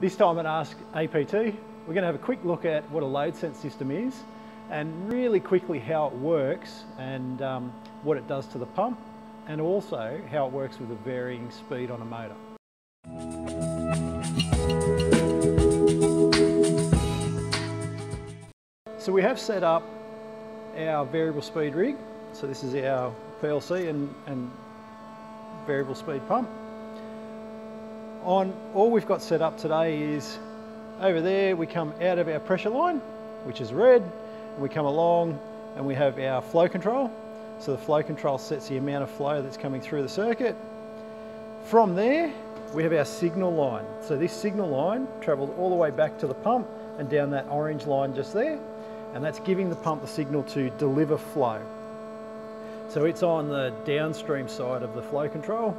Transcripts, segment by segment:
This time at Ask APT, we're going to have a quick look at what a load sense system is and really quickly how it works and um, what it does to the pump and also how it works with a varying speed on a motor. So we have set up our variable speed rig. So this is our PLC and, and variable speed pump on. All we've got set up today is over there we come out of our pressure line which is red and we come along and we have our flow control. So the flow control sets the amount of flow that's coming through the circuit. From there we have our signal line. So this signal line travels all the way back to the pump and down that orange line just there and that's giving the pump the signal to deliver flow. So it's on the downstream side of the flow control.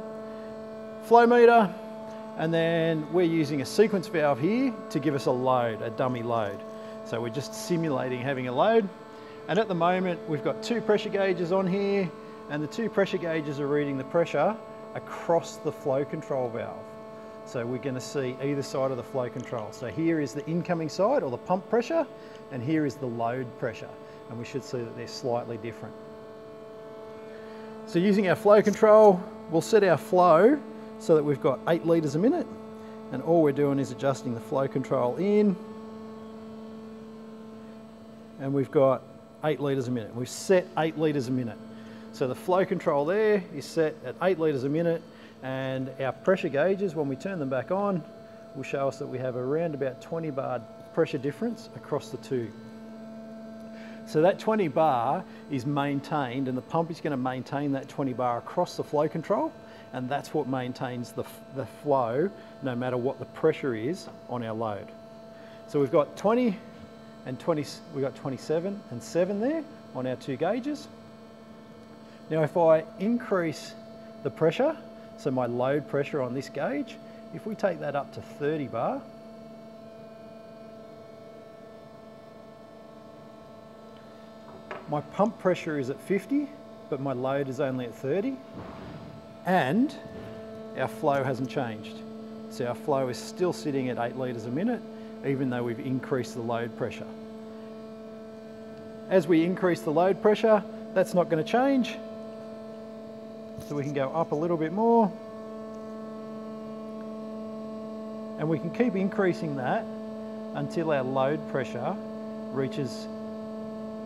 Flow meter and then we're using a sequence valve here to give us a load, a dummy load. So we're just simulating having a load. And at the moment, we've got two pressure gauges on here, and the two pressure gauges are reading the pressure across the flow control valve. So we're going to see either side of the flow control. So here is the incoming side or the pump pressure, and here is the load pressure. And we should see that they're slightly different. So using our flow control, we'll set our flow so that we've got eight litres a minute and all we're doing is adjusting the flow control in and we've got eight litres a minute. We've set eight litres a minute. So the flow control there is set at eight litres a minute and our pressure gauges, when we turn them back on, will show us that we have around about 20 bar pressure difference across the two. So that 20 bar is maintained and the pump is going to maintain that 20 bar across the flow control and that's what maintains the, the flow no matter what the pressure is on our load. So we've got 20 and 20, we've got 27 and 7 there on our two gauges. Now if I increase the pressure, so my load pressure on this gauge, if we take that up to 30 bar, my pump pressure is at 50, but my load is only at 30 and our flow hasn't changed. So our flow is still sitting at eight litres a minute, even though we've increased the load pressure. As we increase the load pressure, that's not going to change. So we can go up a little bit more. And we can keep increasing that until our load pressure reaches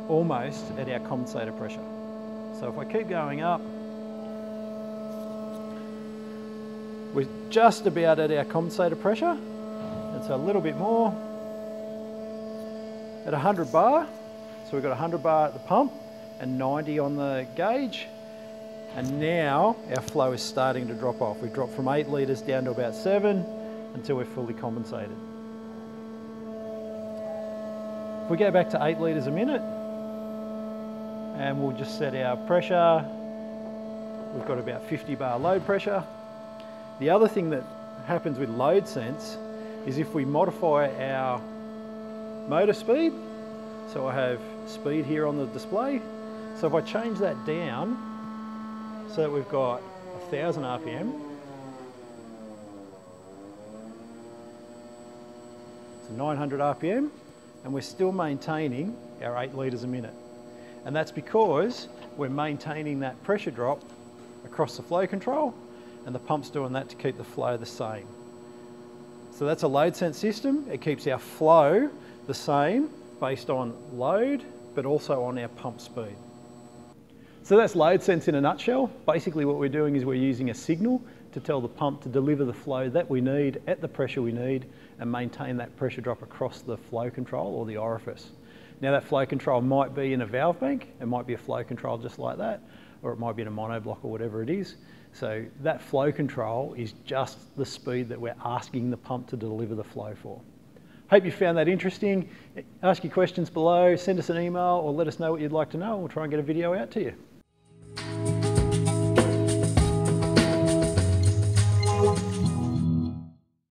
almost at our compensator pressure. So if I keep going up, We're just about at our compensator pressure. So a little bit more. At 100 bar, so we've got 100 bar at the pump and 90 on the gauge. And now our flow is starting to drop off. We've dropped from eight litres down to about seven until we're fully compensated. If we go back to eight litres a minute, and we'll just set our pressure, we've got about 50 bar load pressure. The other thing that happens with load sense is if we modify our motor speed, so I have speed here on the display, so if I change that down so that we've got 1000 RPM, so 900 RPM, and we're still maintaining our 8 litres a minute. And that's because we're maintaining that pressure drop across the flow control and the pump's doing that to keep the flow the same. So that's a load sense system. It keeps our flow the same based on load, but also on our pump speed. So that's load sense in a nutshell. Basically what we're doing is we're using a signal to tell the pump to deliver the flow that we need at the pressure we need and maintain that pressure drop across the flow control or the orifice. Now that flow control might be in a valve bank, it might be a flow control just like that, or it might be in a monoblock or whatever it is. So that flow control is just the speed that we're asking the pump to deliver the flow for. Hope you found that interesting. Ask your questions below, send us an email or let us know what you'd like to know and we'll try and get a video out to you.